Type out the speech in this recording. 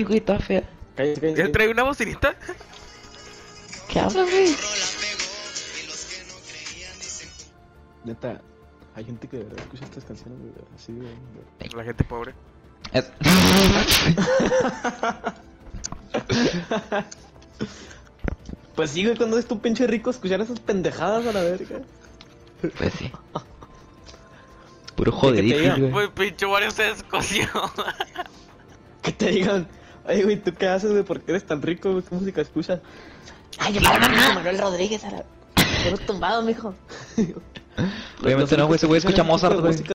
güey, está fea. Cállate, cállate. ¿Él trae una bocinita? ¿Qué habla, güey? Neta, hay gente que de verdad escucha estas canciones, güey, así, güey. La gente pobre. Es- Pues sí, güey, cuando es tu pinche rico escuchar esas pendejadas a la verga. Pues sí. Puro jodidito, digan, güey. Pues pinche Wario se descoció. Que te digan, ay, güey, ¿tú qué haces, güey? ¿Por qué eres tan rico, güey? ¿Qué música escuchas? Ay, yo Manuel Rodríguez, a la... Pero tumbado, mijo. Obviamente no, güey, ese güey escucha Mozart, güey.